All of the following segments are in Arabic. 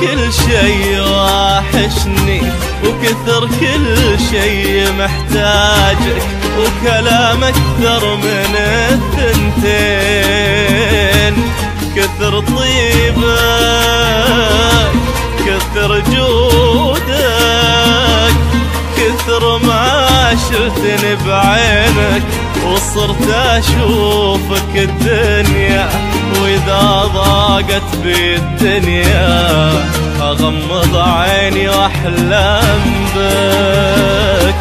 كل شي واحشني وكثر كل شي محتاجك وكلام أكثر من الثنتين. كثر طيبك كثر جودك كثر ما شلتني بعينك. وصرت أشوفك الدنيا وإذا ضاقت بي الدنيا أغمض عيني وأحلم بك.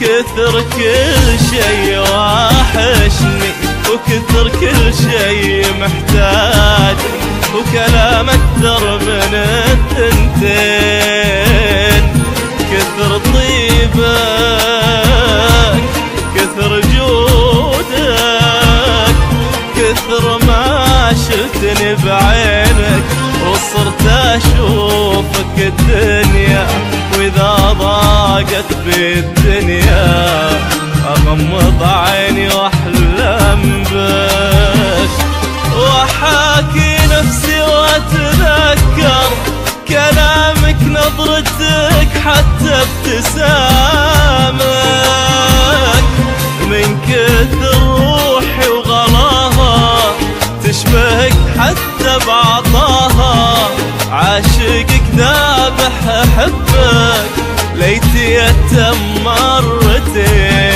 كثر كل شي واحشني وكثر كل شي محتاج وكلام أكثر من الثنتين. كثر طيبك. كثر جودك كثر ما شلتني بعينك وصرت أشوفك الدنيا وإذا ضاقت بالدنيا أغمض عيني واحلم بك وأحاكي نفسي وأتذكر كلامك نظرتك حتى ابتسامك من كثر روحي وغلاها تشبهك حتى بعطاها عاشقك ذابح أحبك ليتي يتم مرتين.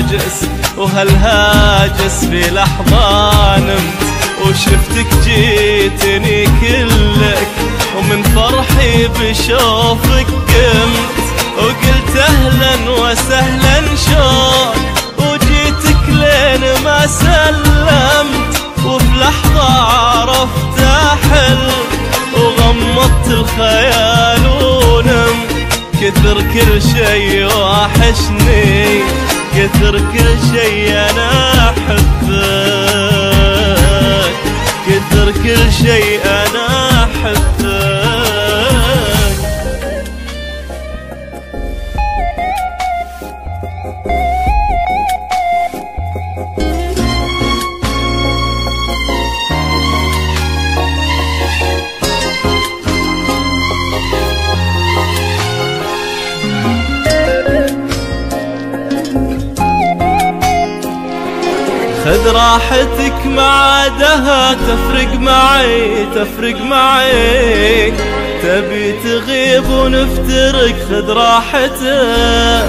هالهاجس وهالهاجس في لحظة نمت وشفتك جيتني كلك ومن فرحي بشوفك قمت. وقلت أهلا وسهلا شوق وجيتك لين ما سلمت. وفي لحظة عرفت أحل وغمضت الخيال ونمت. كثر كل شي واحشني كثر كل شي أنا أحبك. كثر كل شي أنا خذ راحتك ما عادها تفرق معي تفرق معي تبي تغيب ونفترق خذ راحتك.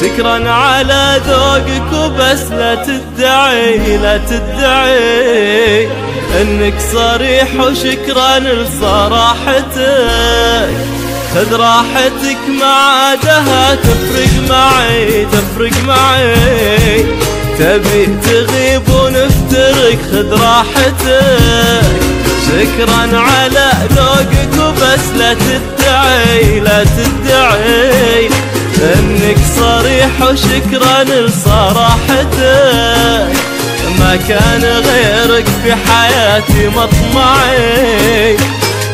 شكرا على ذوقك وبس لا تدعي لا تدعي. إنك صريح وشكرا لصراحتك. خذ راحتك ما عادها تفرق معي تفرق معي. تبي تغيب ونفترق خذ راحتك. شكرا على ذوقك وبس لا تدعي لا تدعي. إنك صريح وشكرا لصراحتك. ما كان غيرك في حياتي مطمعي.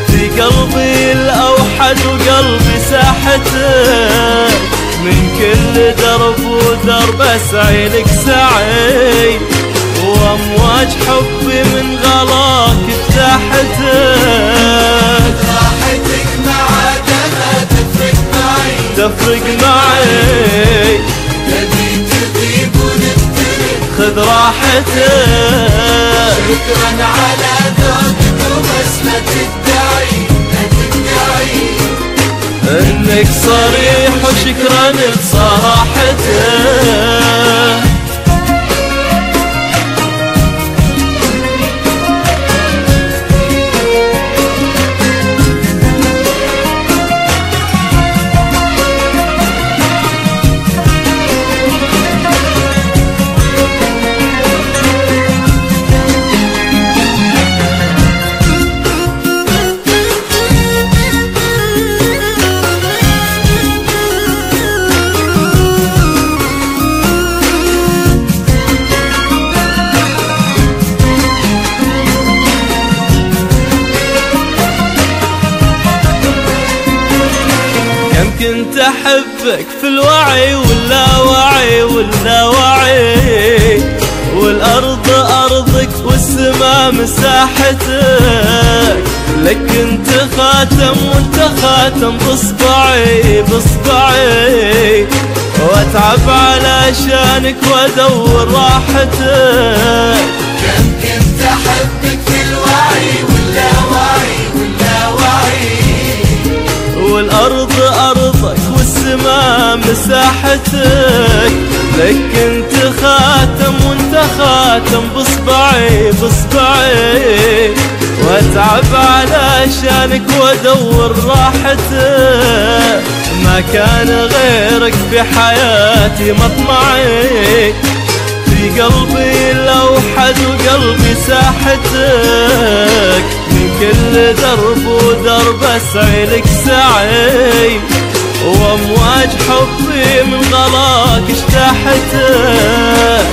في قلبي الأوحد وقلبي ساحتك. من كل درب ودرب اسعي لك سعي وأمواج حبي من غلاك افتحتك. راحتك مع دمها تفرق معي. تفرق معي. تبي تغيب ونفترق خذ راحتك. شكرا على ذوقك وبس لا تدعي لا تدعي. إنك صريح وشكرا لصراحتك احبك في الوعي واللاوعي واللاوعي والأرض أرضك والسما مساحتك. لك أنت خاتم وأنت خاتم بصبعي بصبعي. وأتعب علشانك وأدور راحتك. كم كنت أحبك في الوعي واللاوعي. والسماء مساحتك لك انت خاتم وانت خاتم بصبعي بصبعي. وأتعب علشانك وأدور راحتك. ما كان غيرك في حياتي مطمعي في قلبي لوحد وقلبي ساحتك. من كل درب ودرب أسعي لك سعي وامواج حبي من غلاك اجتاحتك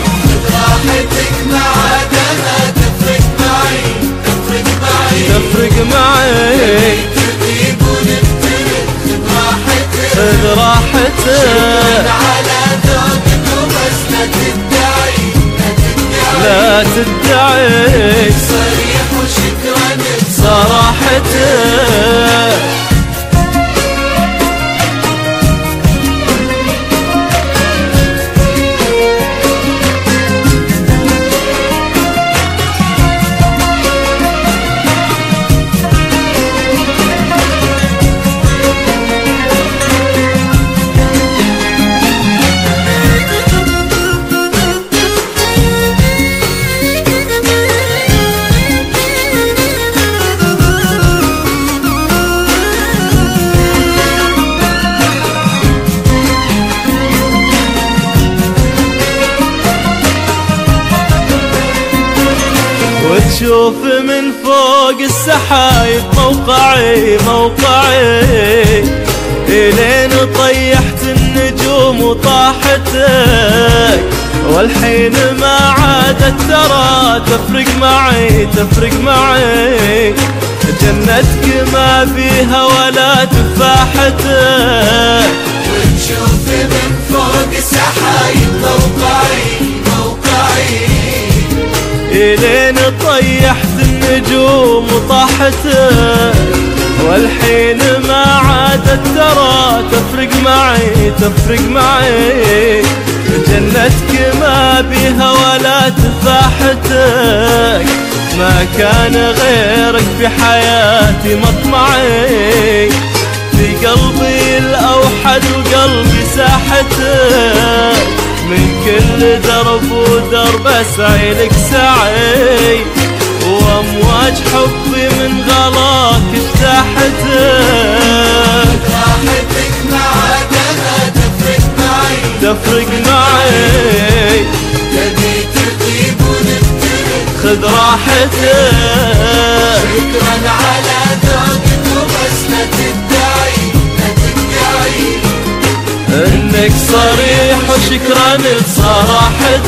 راحتك مع دمها تفرق معي تفرق معي تفرق معي تغيب ونفترق على ذوقك وبس لا تدعي. لا تدعي لا تدعي صريح وشكرا صراحتك السحايب موقعي موقعي. إلين طيحت النجوم وطاحتك. والحين ما عادت ترى تفرق معي تفرق معي. جنتك ما بيها ولا تفاحتك. ونشوف من فوق سحايب موقعي موقعي. إلين طيحت النجوم وطاحتك والحين ما عادت ترى تفرق معي تفرق معي. جنتك ما بيها ولا تفاحتك ما كان غيرك في حياتي مطمعي. في قلبي الأوحد وقلبي ساحتك من كل درب ودرب أسعي لك سعي وامواج حبي من غلاك افتحتك راحتك مع دمها تفرق معي. تفرق معي تبي تغيب ونفترق خذ راحتك. شكرا على ذوقك وبس لا تدعي لا تدعي إنك صريح وشكرا لصراحتك.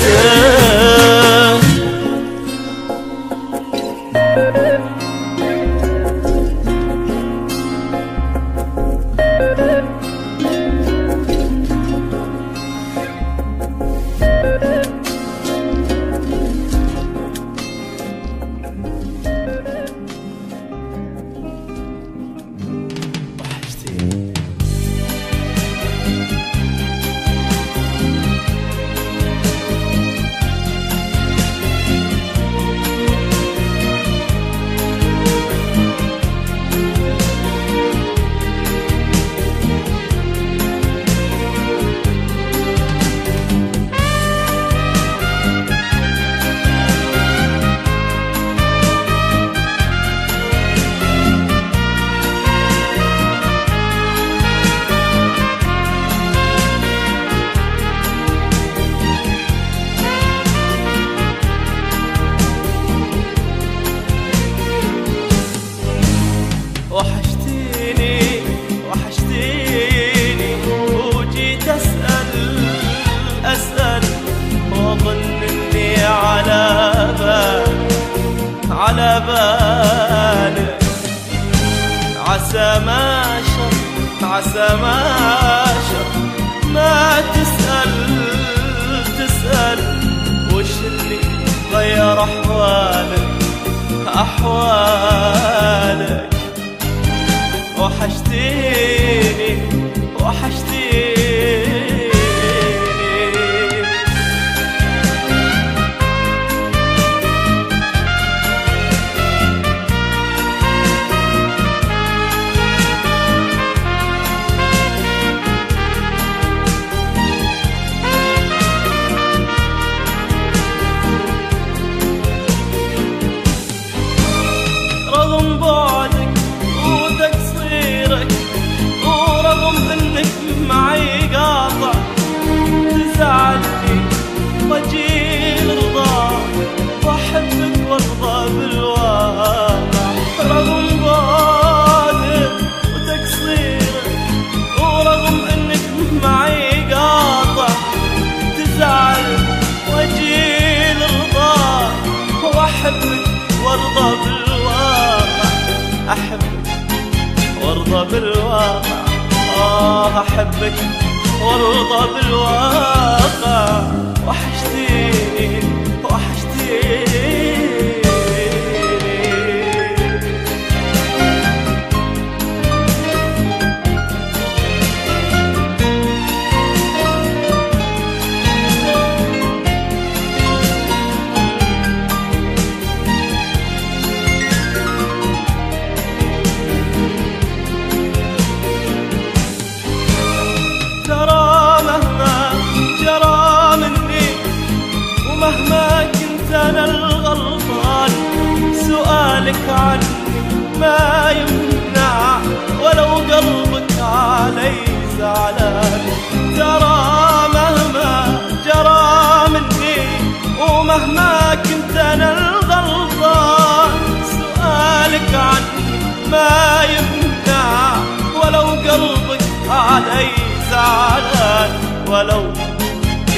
علي زعلان ولو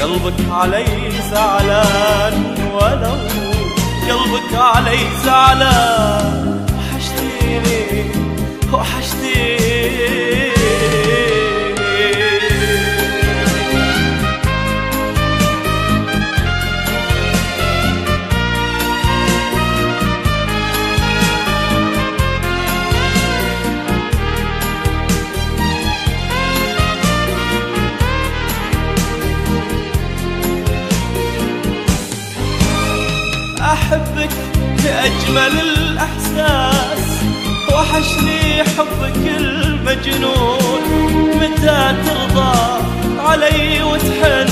قلبك علي زعلان ولو قلبك علي زعلان. وحشتيني وحشتيني. بأجمل الأحساس. وحشني حبك المجنون. متى ترضى علي وتحن؟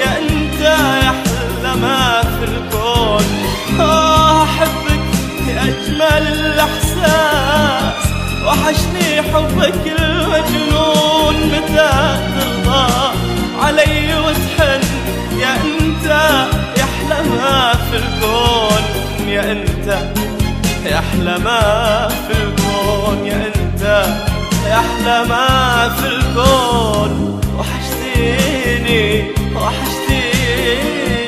يا أنت يا أحلى ما في الكون. آه أحبك بأجمل الأحساس. وحشني حبك المجنون. متى ترضى علي وتحن؟ يا أنت يا أحلى ما في الكون. يا أنت. يا أحلى ما في الكون يا أنت. يا أحلى ما في الكون. وحشتيني وحشتيني.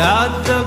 Sad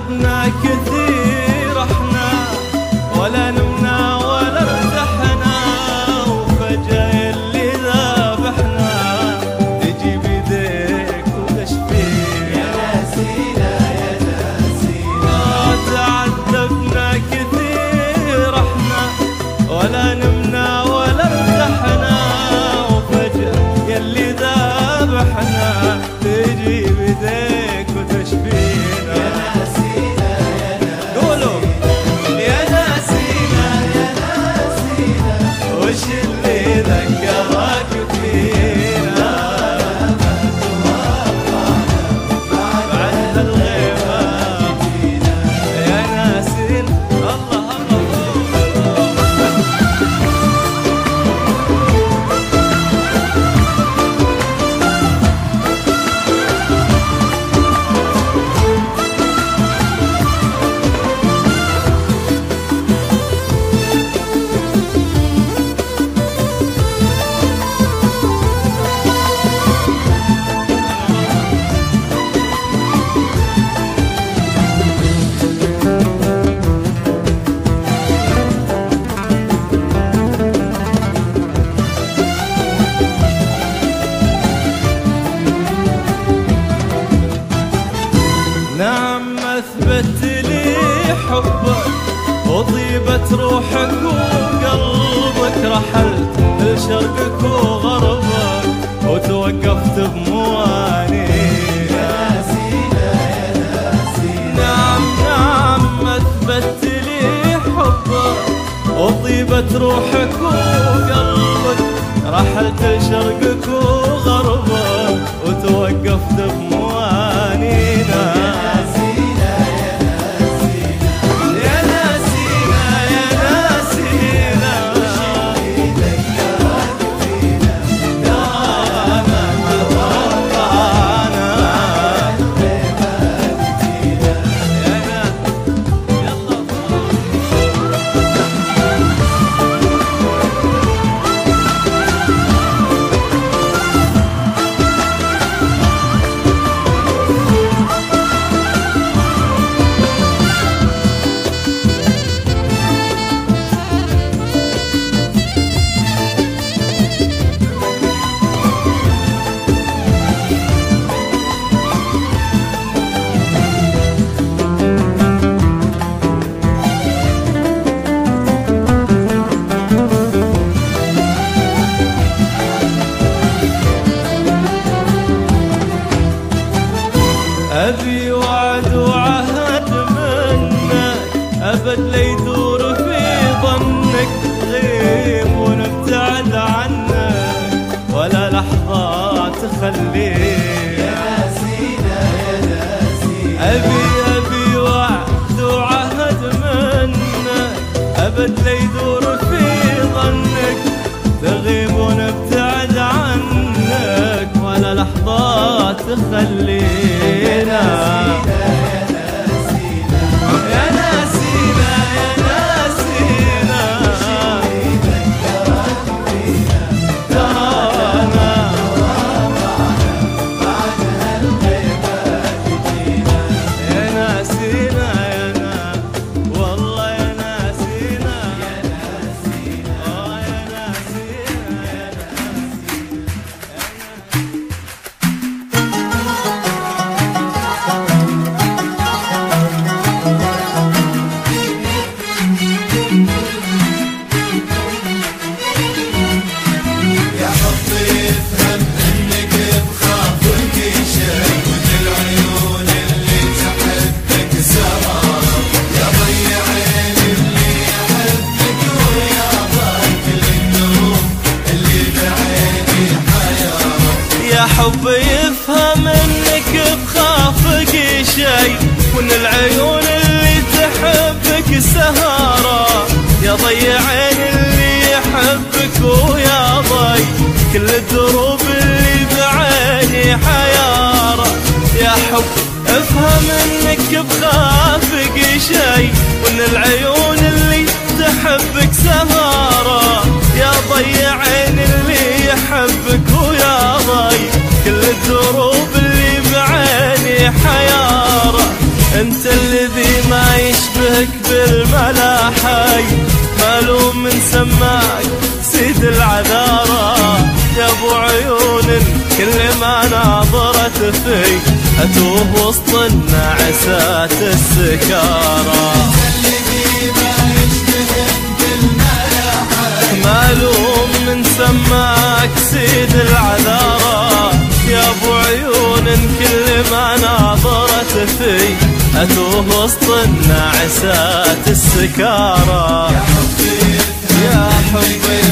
كتفي أتوه وسط النعسات السكارى. يا حبي يا حبي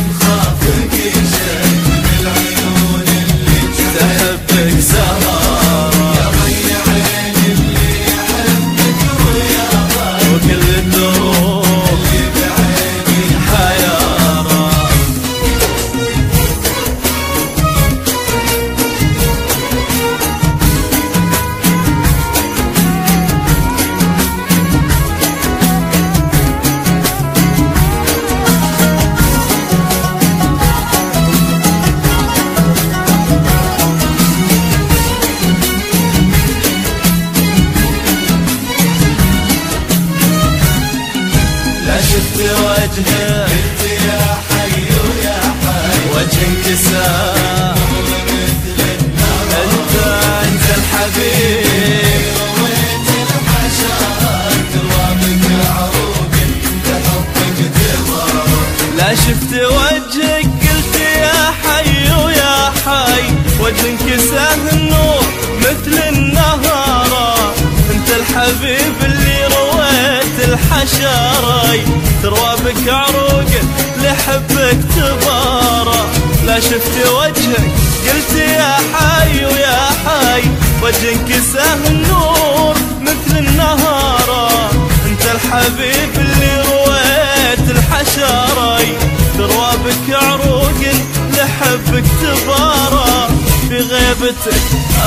صورتك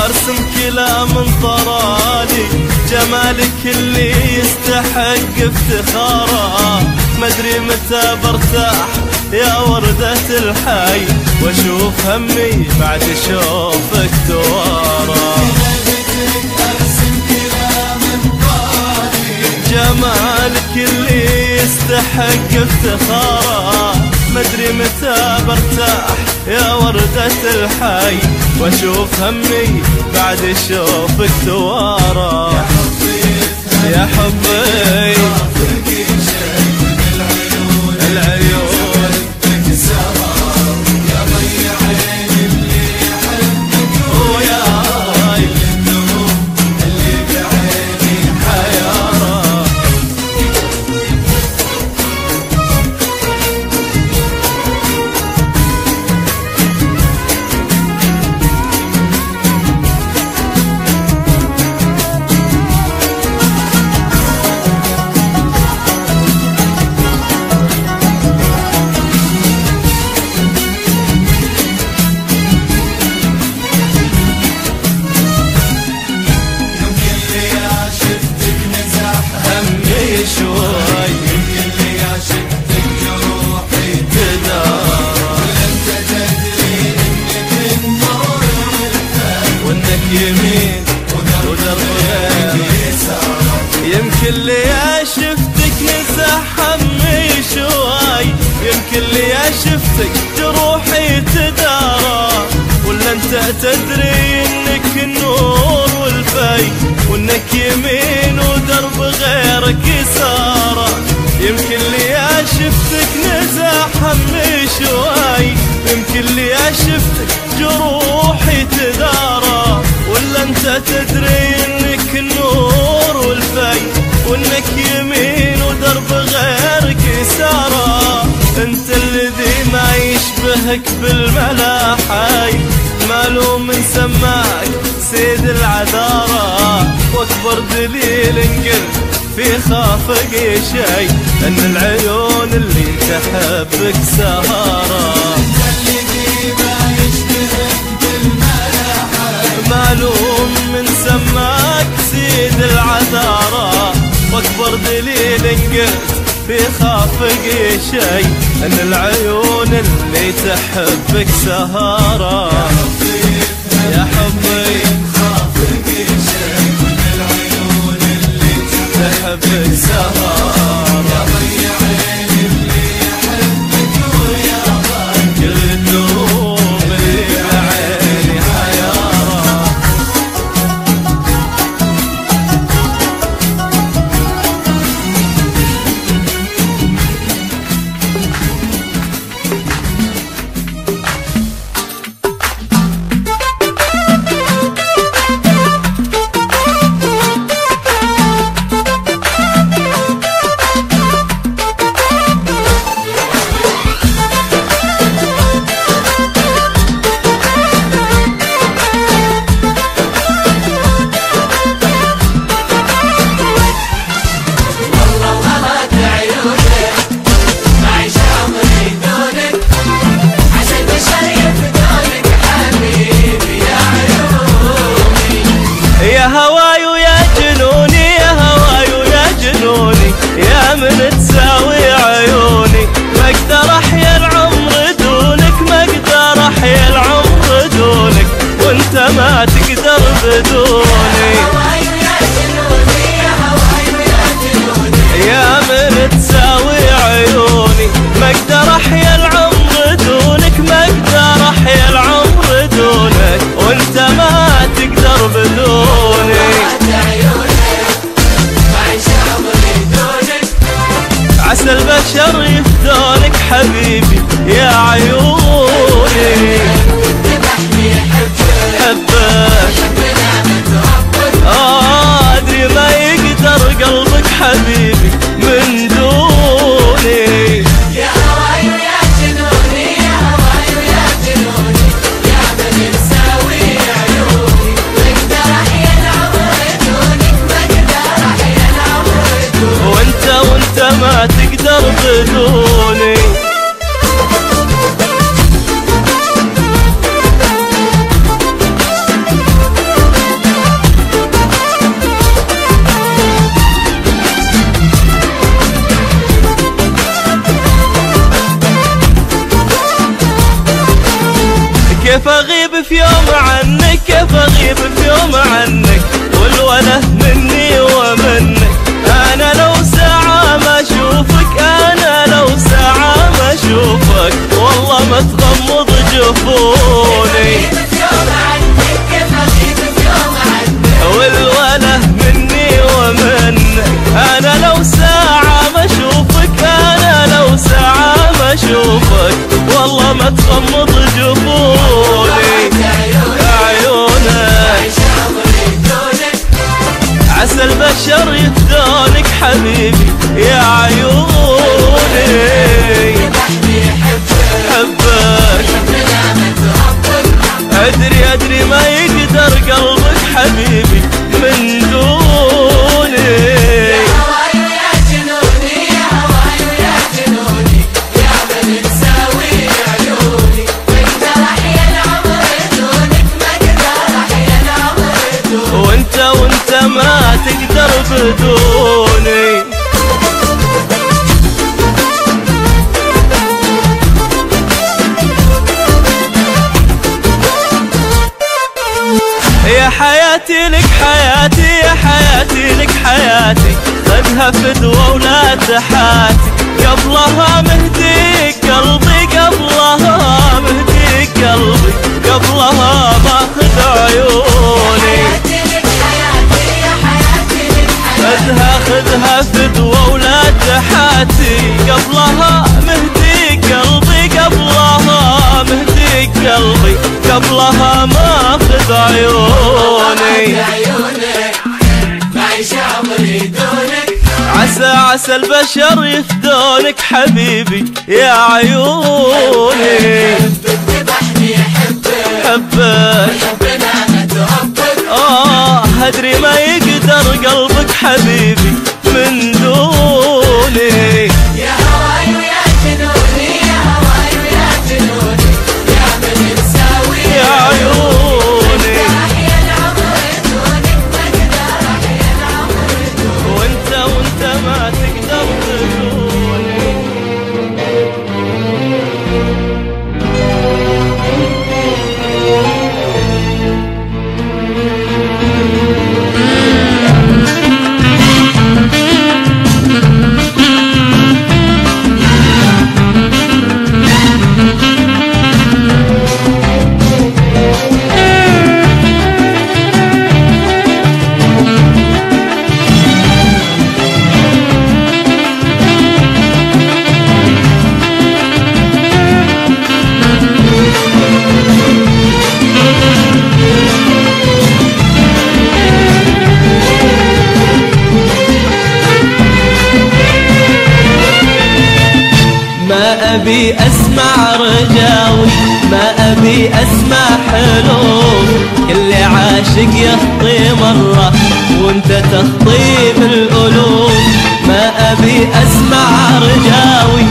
أرسم كلام طرالي جمالك اللي يستحق افتخاره. مدري متى برتاح يا وردة الحي وأشوف همي بعد شوفك دواره. جمالك اللي يستحق افتخاره. مدري متى برتاح يا وردة الحي وأشوف همي بعد شوفك توارى. يا حبي اسمك بالملاحي مالو من سماك سيد العذارى. واكبر دليل انقل في خافق شي. ان العيون اللي تحبك سهارة. معلوم من سماك سيد العذارى. واكبر دليل انقلت في خافق شي إن العيون اللي تحبك سهارة. يا حبي خافق شي من العيون اللي تحبك سهارة. هواي البشر يفدونك حبيبي يا عيوني. حبك. آه أدري ما يقدر قلبك حبيبي. كيف أغيب في يوم عنك؟ كيف أغيب في يوم عنك؟ والوله مني عنك والوله مني ومنك أنا لو ساعة ما أشوفك أنا لو ساعة ما أشوفك. والله ما تغمض جفوني. عيونك. عسى البشر يفدونك حبيبي يا عيوني. حبك. أدري أدري ما يقدر قلبك حبيبي من دوني. هواي يا جنوني يا هواي حياتي يا حياتي لك حياتي. خذها فدوة ولا تحاتي قبلها مهديك قلبي قبلها مهديك قلبي قبلها باخذ عيوني. حياتي لك حياتي يا حياتي لك حياتي. خذها خذها فدوة ولا تحاتي قبلها مهديك قلبي قبلها ما اخذ عيوني. عسى عسى البشر يفدونك حبيبي يا عيوني. حبك آه ادري ما يقدر قلبك حبيبي من دون. أبي أسمع رجاوي ما أبي أسمع حلوم كل عاشق يخطي مرة وأنت تخطي بالألوم ما أبي أسمع رجاوي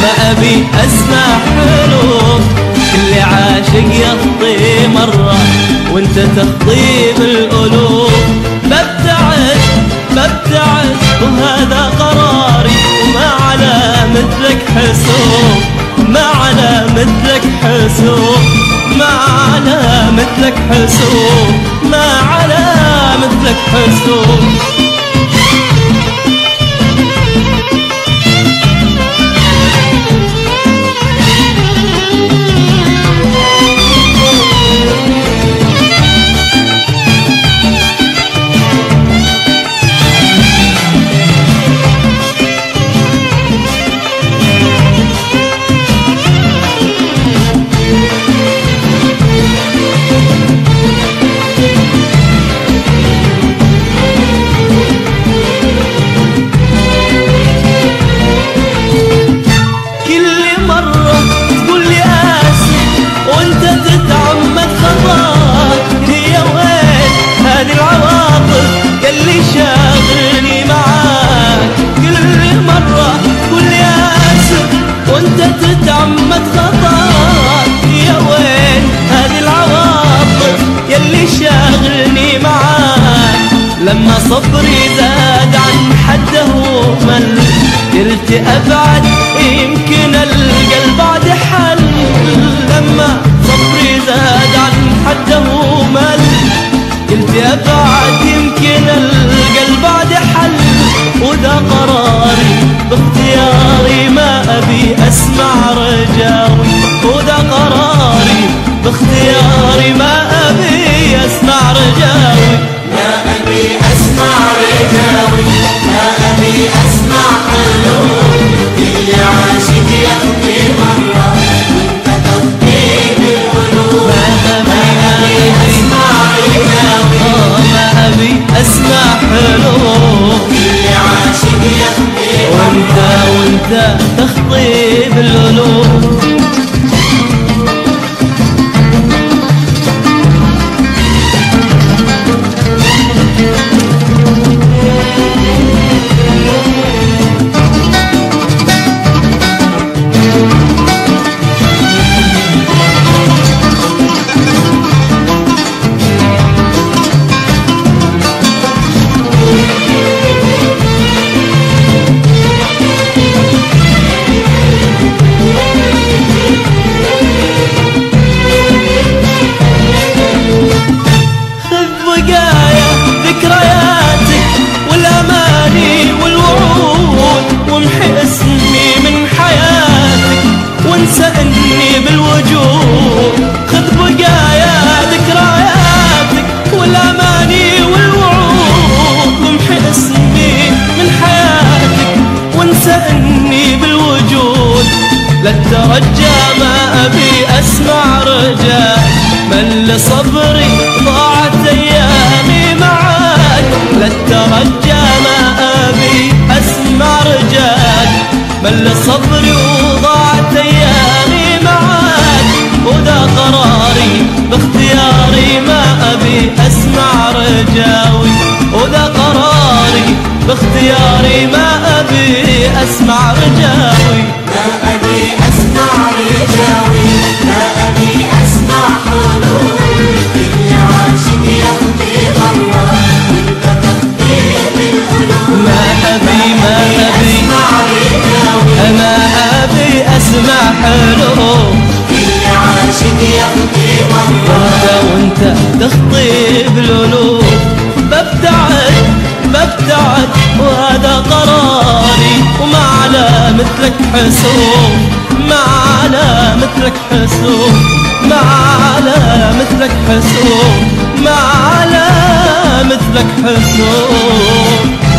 ما أبي أسمع حلوم كل عاشق يخطي مرة وأنت تخطي بالألوم ببتعد ببتعد وهذا حسوب ما على مثلك حسوب. ما على مثلك حسوب ما على مثلك حسوب. هذا صبري وضاعت ايامي معاك وده قراري باختياري ما أبي أسمع رجاوي. وده قراري باختياري ما أبي أسمع رجاوي. ما أبي أسمع رجاوي. أسمع حلو. كل عاشق غرة وأنت وانت تخطي بالقلوب ببتعد ببتعد وهذا قراري. وما على مثلك حسوب ما على مثلك حسوب ما على مثلك حسوب ما على مثلك حسوب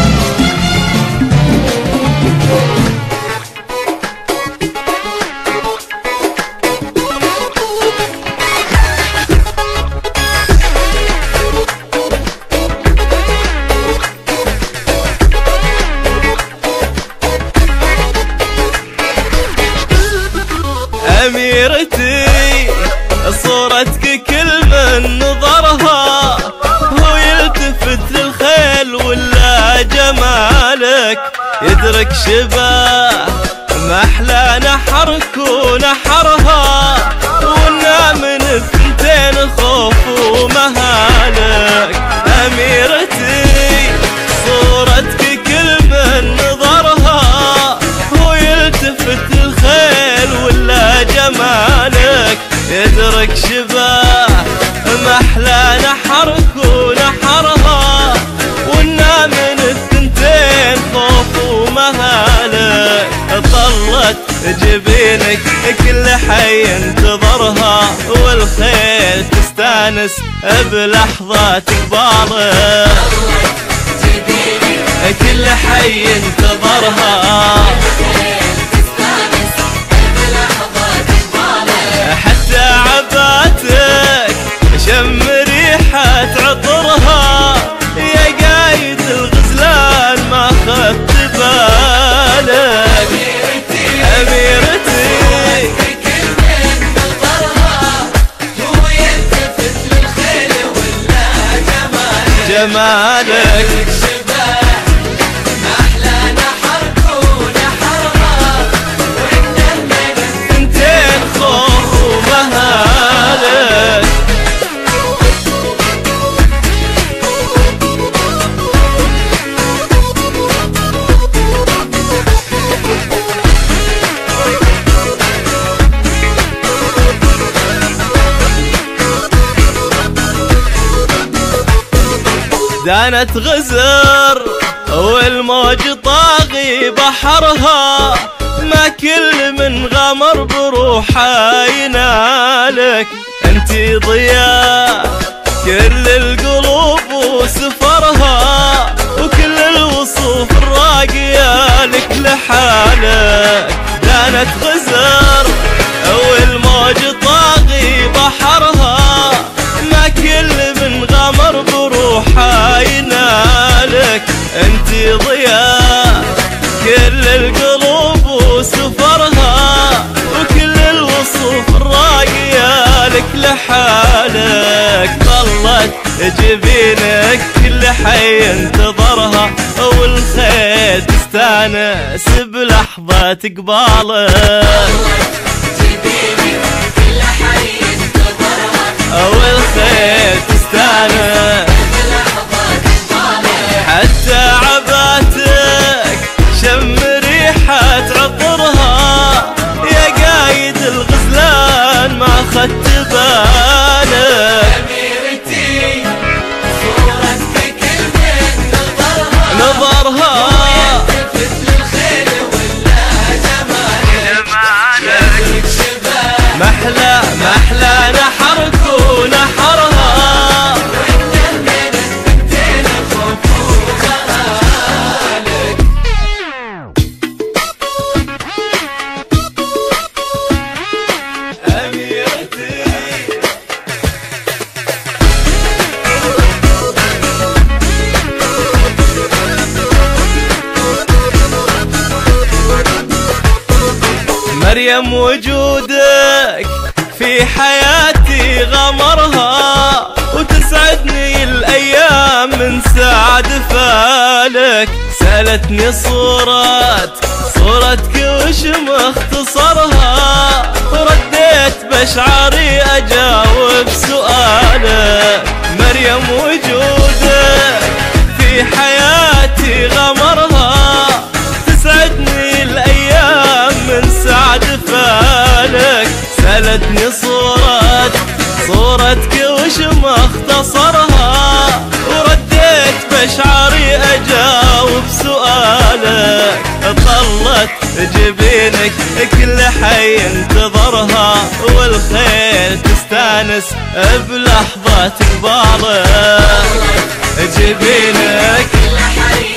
شباه ما أحلى نحرك ونحرها ونا من الثنتين خوف ومهالك. أميرتي صورتك كل من نظرها هو يلتفت الخيل ولا جمالك. يدرك طلت جبينك كل حي انتظرها والخيل تستانس بلحظات قبالك كل حي انتظرها جمالك دانت غزر والموج طاغي بحرها ما كل من غمر بروحه ينالك. انتي ضياء كل القلوب وسفرها وكل الوصوف الراقية لك لحالك. دانت غزر ينالك انتي ضياء. كل القلوب وسفرها وكل الوصوف الراقية لك لحالك. طلت جبينك كل حي انتظرها والخيل تستانس بلحظة قبالك والخيل تستانس. حتى عباتك شم ريحة عطرها. يا قايد الغزلان ما خدت بالك. مريم وجودك في حياتي غمرها وتسعدني الأيام من سعد فالك. سألتني صورة صورتك وش مختصرها؟ ورديت بشعري أجاوب سؤالك. مريم وجودك في حياتي غمرها. جلتني صورة صورتك وش مختصرها ورديت بشعري أجاوب سؤالك طلت جبينك كل حي انتظرها والخيل تستانس بلحظة بالك جبينك كل حي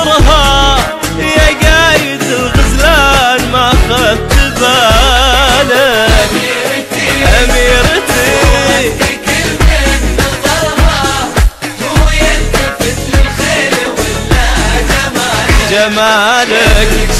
عمرها يا قايد الغزلان ما خدت بالك أميرتي جمالك.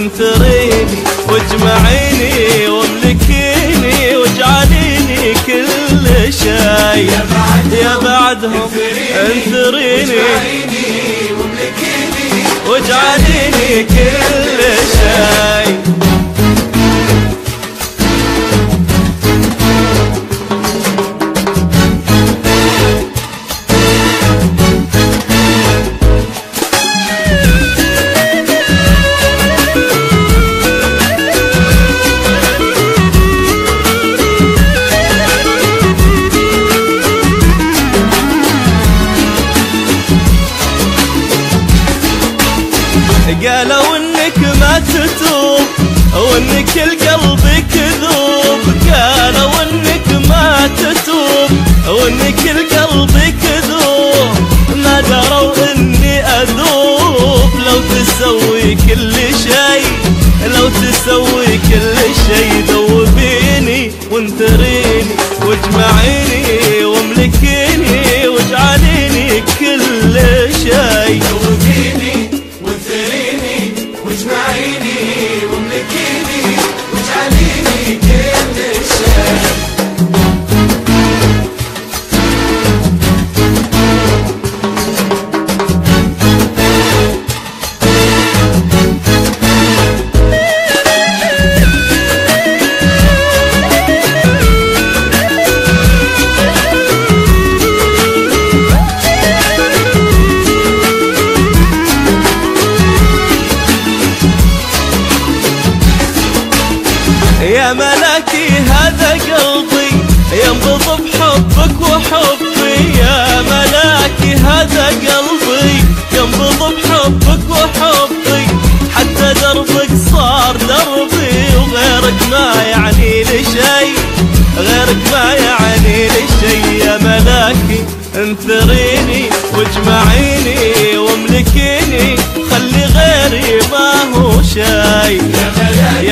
انثريني واجمعيني واملكيني واجعليني كل شيء. يا بعدهم انثريني واجعليني كل شيء.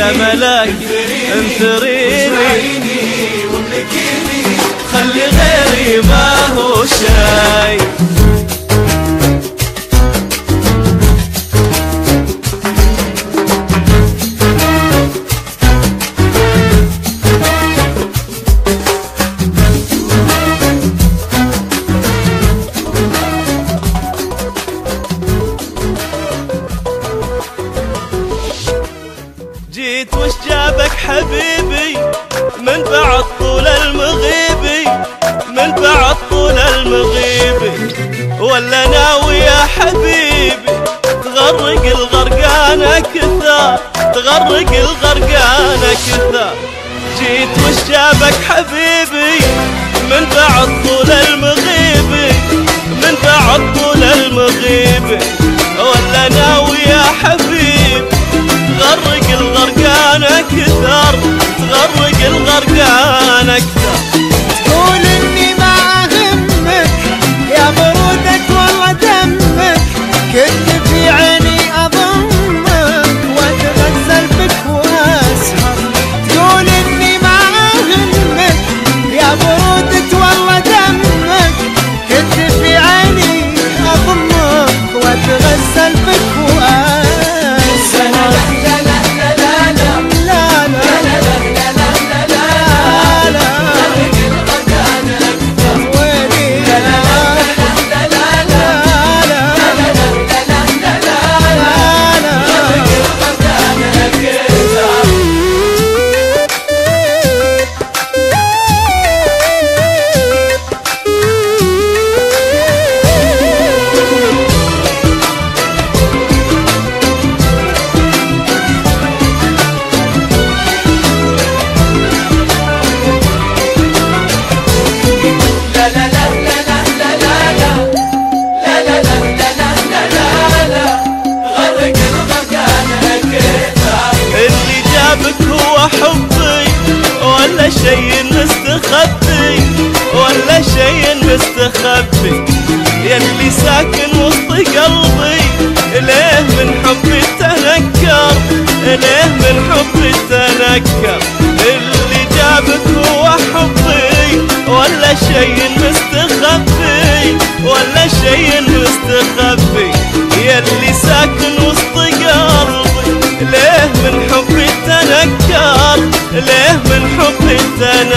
يا ملاك انثريني خلي غيري ما هو شايف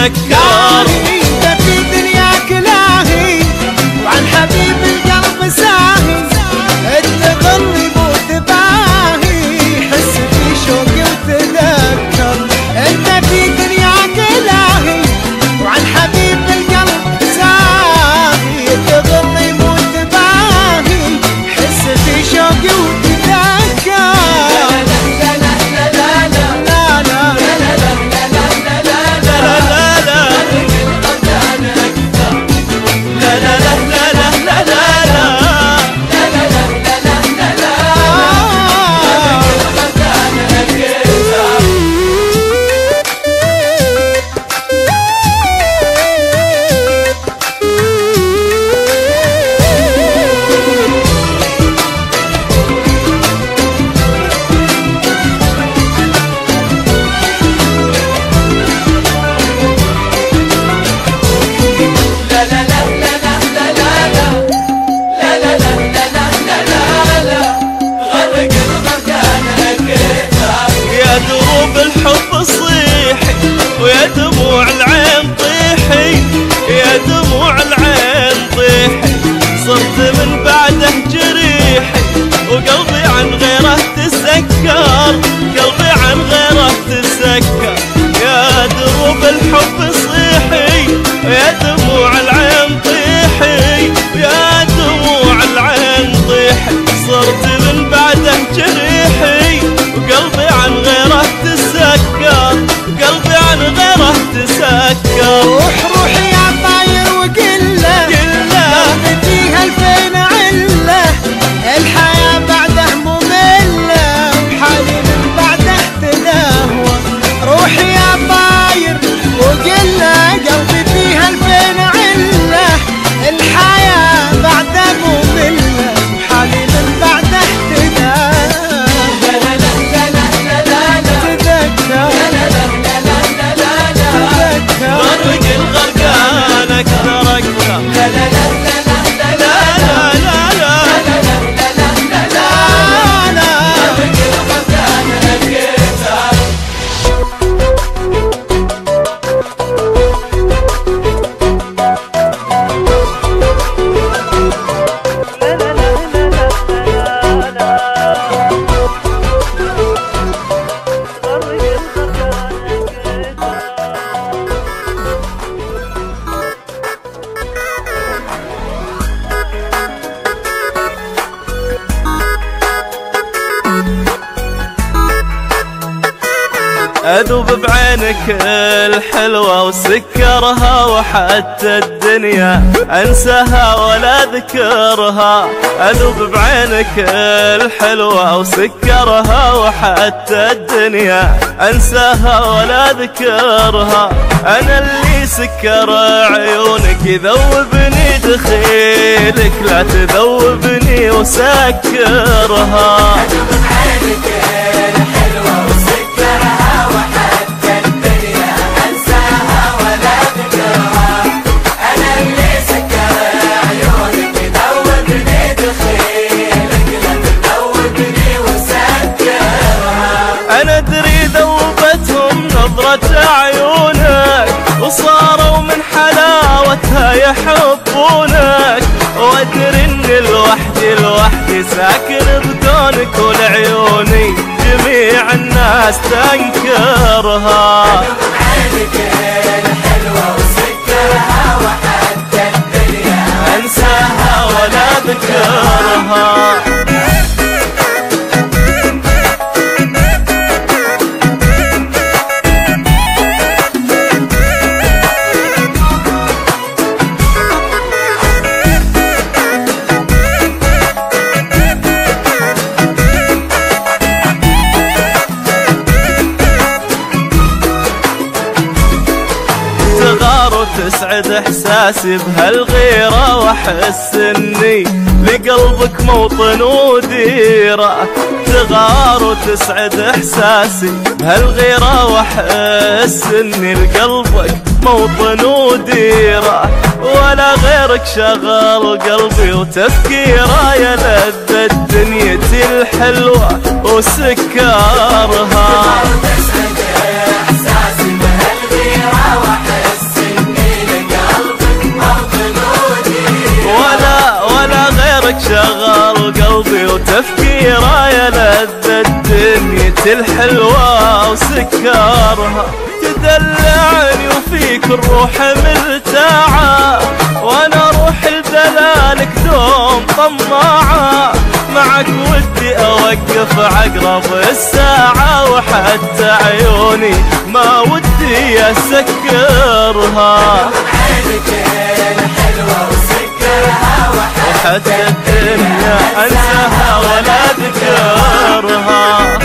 the God. اذوب بعينك الحلوة وسكرها وحتى الدنيا انساها ولا اذكرها اذوب بعينك الحلوة وسكرها وحتى الدنيا انساها ولا اذكرها أنا اللي سكر عيونك يذوبني دخيلك لا تذوبني وسكرها. يحبونك. وأدري إن لوحدي لوحدي ساكن بكونك ولعيوني جميع الناس تنكرها. أنساها ولا ذكرها احساسي بهالغيرة وأحس إني لقلبك موطن وديرة. تغار وتسعد إحساسي بهالغيرة وأحس إني لقلبك موطن وديرة. ولا غيرك شغل قلبي وتفكيره يا لذة دنيتي الحلوة وسكرها. شغل قلبي وتفكيره يا لذة دنيتي الحلوة وسكرها. تدلعني وفيك الروح مرتاعة وأنا روح الدلالك دوم طماعة. معك ودي أوقف عقرب الساعة وحتى عيوني ما ودي أسكرها. وحتى الدنيا أنساها ولا ذكرها.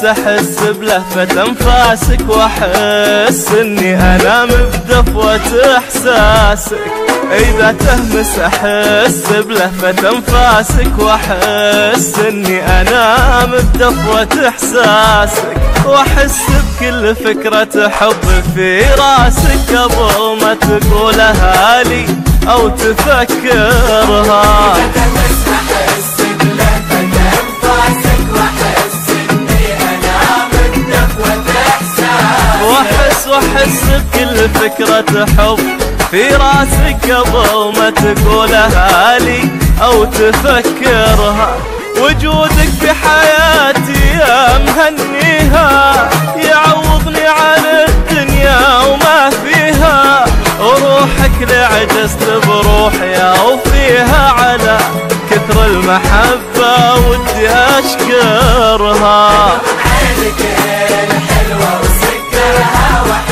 تهمس أحس بلهفة أنفاسك وأحس إني أنام بدفوة إحساسك إذا تهمس أحس بلهفة أنفاسك وأحس إني أنام بدفوة إحساسك وأحس بكل فكرة حب في راسك قبل ما تقولها لي أو تفكرها. واحس واحس بكل فكرة حب في راسك قبل ما تقولها لي أو تفكرها. وجودك في حياتي يا مهنيها يعوضني عن الدنيا وما فيها. وروحك لعجزت بروحي وفيها على كثر المحبة ودي أشكرها. عينك الحلوة وسكرها وحتى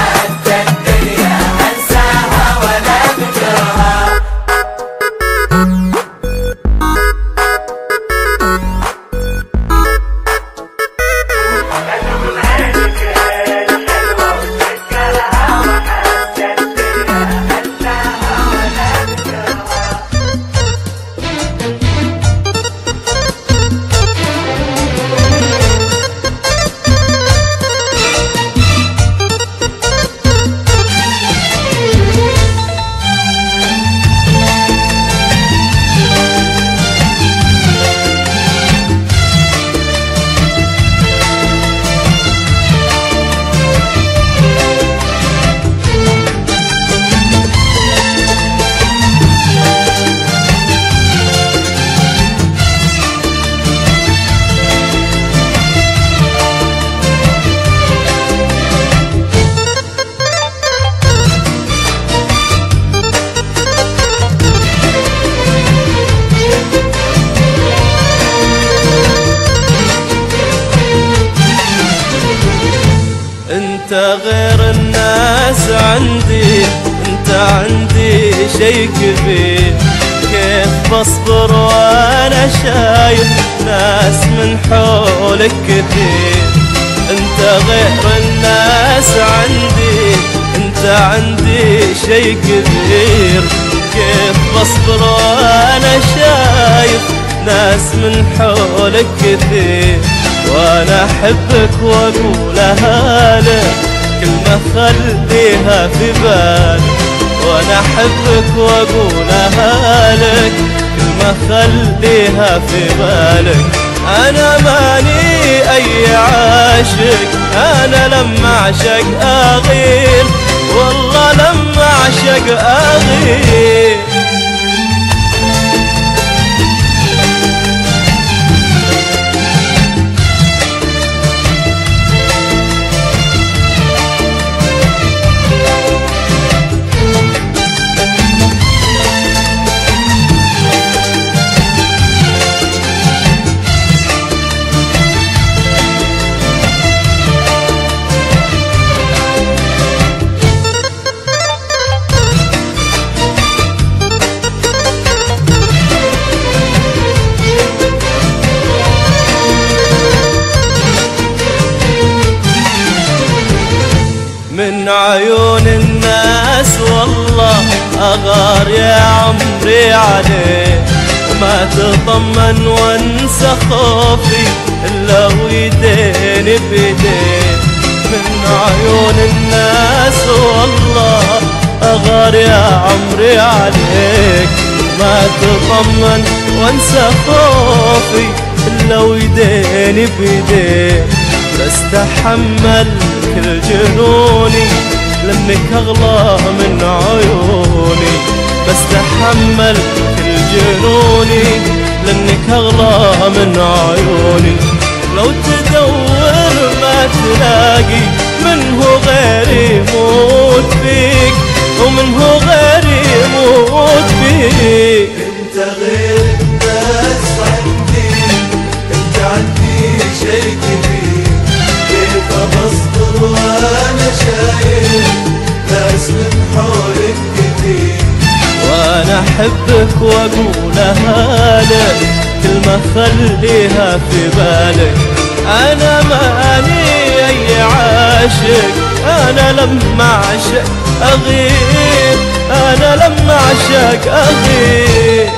انت غير الناس عندي انت عندي شي كبير. كيف بصبر وأنا شايف ناس من حولك كثير. انت غير الناس عندي انت عندي شي كبير. كيف بصبر وأنا شايف ناس من حولك كثير. وأنا احبك واقولها لك كلمة خليها في بالك وأنا احبك واقولها لك كلمة خليها في بالك. أنا ماني اي عاشق أنا لما اعشق اغير. والله لما اعشق اغير. عيون الناس والله أغار يا عمري عليه. وما تطمن وانسى خوفي إلا ويديني بيدين. من عيون الناس والله أغار يا عمري عليك. ما تطمن وانسى خوفي إلا ويديني بيدين. بستحمل كل جنوني لمك أغلى من عيوني بستحمل كل جنوني لأنك أغلى من عيوني. لو تدور ما تلاقي منه غيري يموت فيك ومنه غيري يموت فيك. انت غير الناس عندي انت عندي شي كبير كيف بصبر وأنا شايف ناس من حولك كتير. وأنا احبك واقولها لك كلمة خليها في بالك. أنا ماني اي عاشق أنا لما اعشق اغير أنا لما اعشق اغير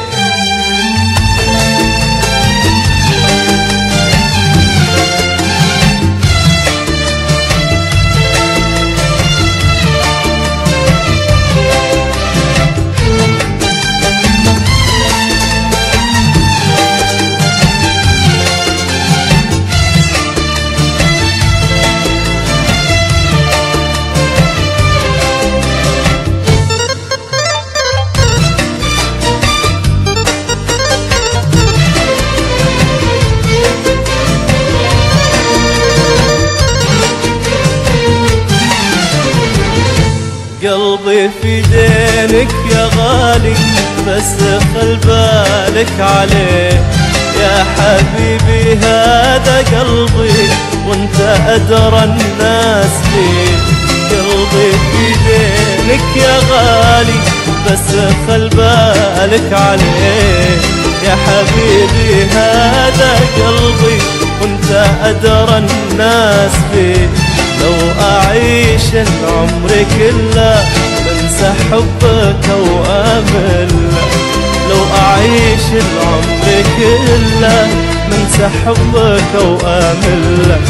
في دينك يا غالي بس خل بالك عليه. يا حبيبي هذا قلبي وانت أدرى الناس بيه قلبي في دينك يا غالي بس خل بالك عليه. يا حبيبي هذا قلبي وانت أدرى الناس بيه لو أعيش العمر كله حبك وأمل. لو أعيش العمر كله منسى حبك وأمل.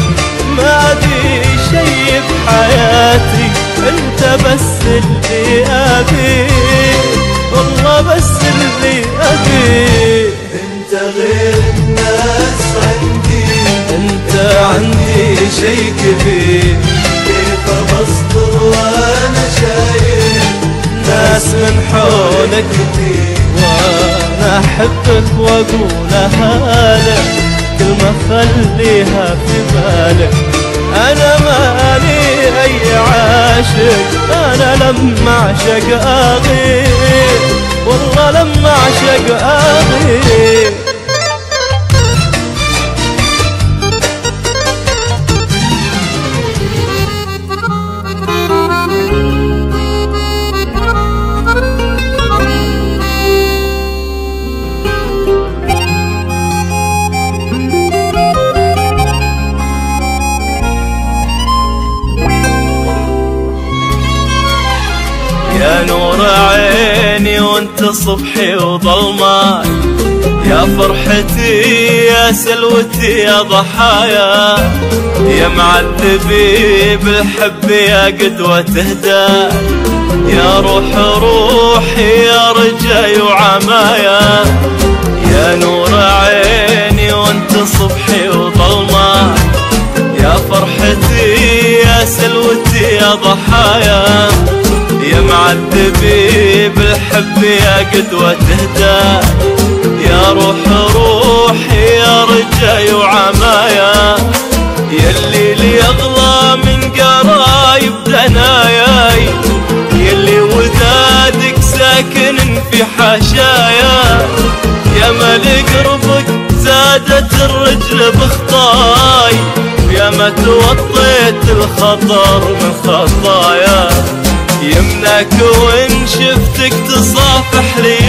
ما أبي شي بحياتي أنت بس اللي أبيه والله بس اللي أبيه أنت غير الناس عندي. أنت عندي شي كبير. كيف بصبر وأنا شايل ناس من حولك وأنا أحبك وأقولها لك كلمة خليها في بالك. أنا مالي أي عاشق أنا لما أعشق اغير والله لما أعشق اغير صبحي وظلماي. يا فرحتي يا سلوتي يا ضحايا. يا معذبي بالحب يا قدوة هداي يا روح روحي يا رجاي وعمايا. يا نور عيني وانت صبحي وظلماي. يا فرحتي يا سلوتي يا ضحايا. يا معذبي بالحب يا قدوة هدى يا روح روحي يا رجاي وعمايا. يلي لي اغلى من قرايب دناياي. يلي ودادك ساكن في حاشايا. يا ملك قربك زادت الرجل بخطاي. يا ما توطيت الخطر من خطايا. يمناك وإن شفتك تصافح لي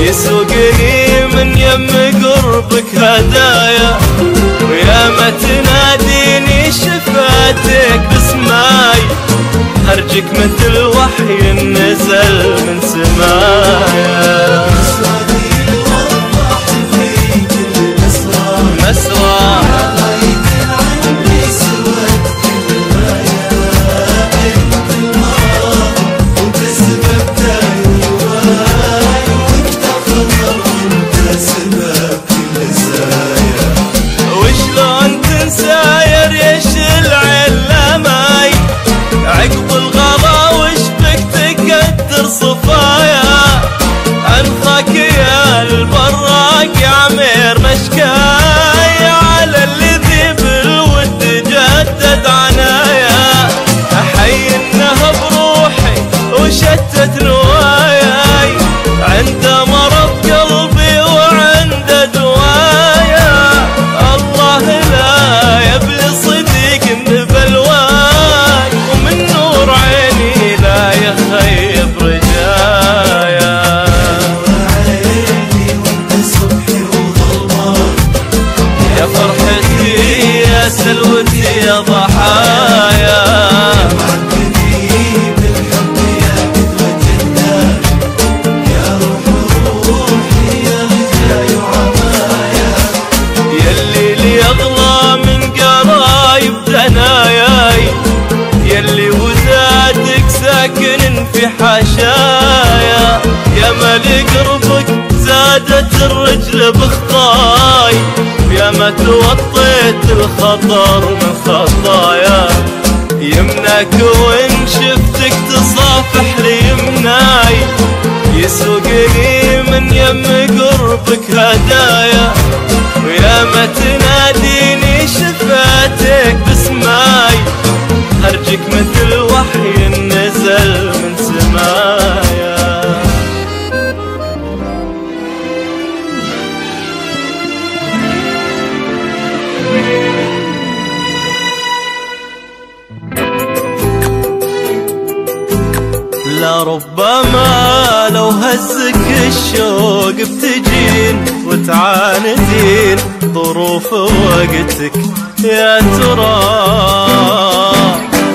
يسوقني من يم قربك هدايا. ويا ما تناديني شفاتك بسماي. ارجك مثل وحي نزل من سمايا. زادت الرجل بخطاي يا ما توطيت الخطر من خطايا. يمناك وإن شفتك تصافح لي يمناي يسوقني من يم قربك هدايا. ويا ما وقتك يا ترى.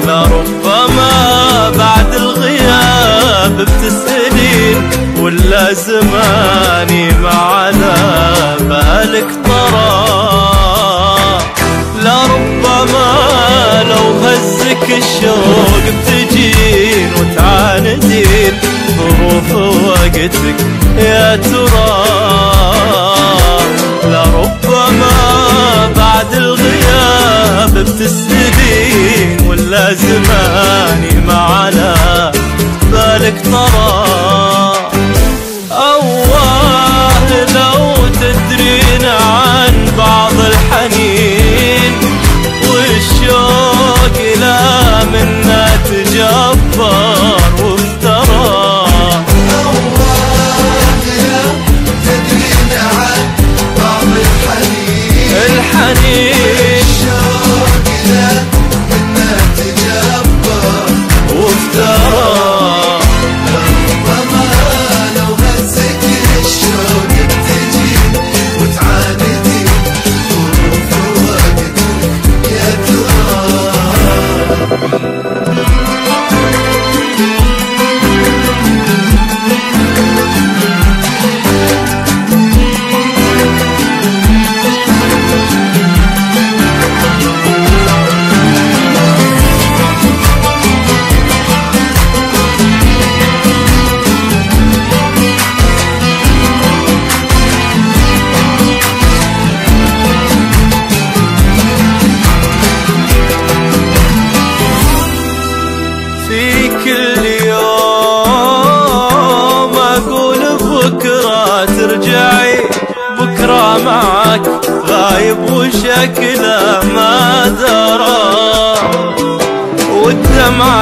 لربما بعد الغياب بتسألين ولا زماني ما على بالك طرى لربما لو هزك الشوق بتجين وتعاندين ظروف وقتك يا ترى. بتسألين ولا زماني ما على بالك طرى أواه لو تدرين عن بعض الحنين والشوق لا منا تجبر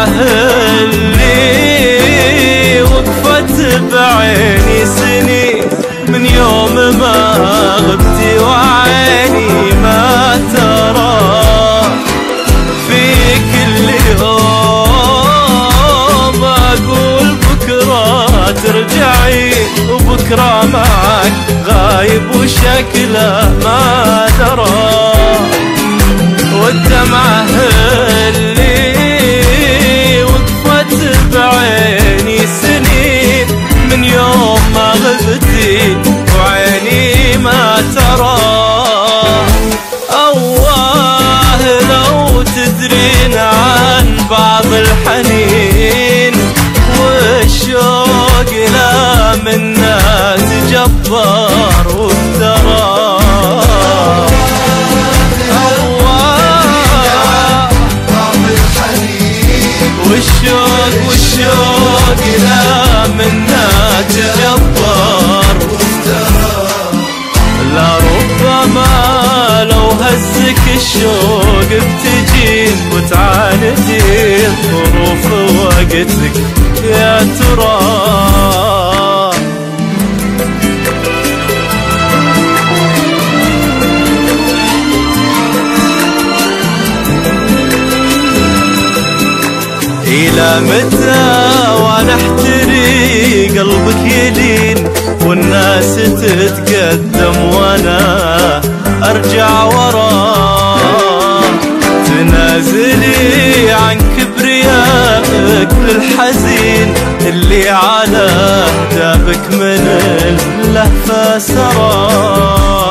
اللي وقفت بعيني سنين من يوم ما غبتي وعيني ما ترى. في كل يوم أقول بكرة ترجعي وبكرة معك غايب وشكله ما درى والدمعة تدرين عن بعض الحنين والشوق لا وافترى أواه بعض الحنين والشوق والشوق لا منا تجبر لربما لو هزك الشوق بتجين وتعاندين ظروف وقتك يا ترى إلى متى وأنا أحتري قلبك يلين والناس تتقدم وأنا أرجع ورا تنازلي عن كبريائك للحزين اللي على هدابك من اللهفة سرى.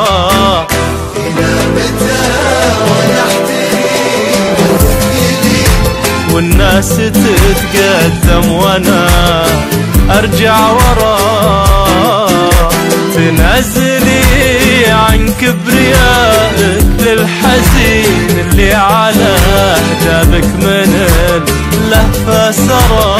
والناس تتقدم وأنا أرجع ورا تنزلي عن كبريائك للحزين اللي على هدابك من اللهفة سرى.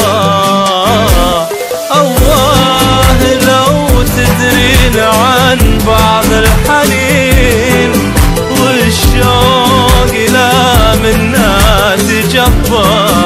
أواه لو تدرين عن بعض الحنين والشوق لا منا تجبر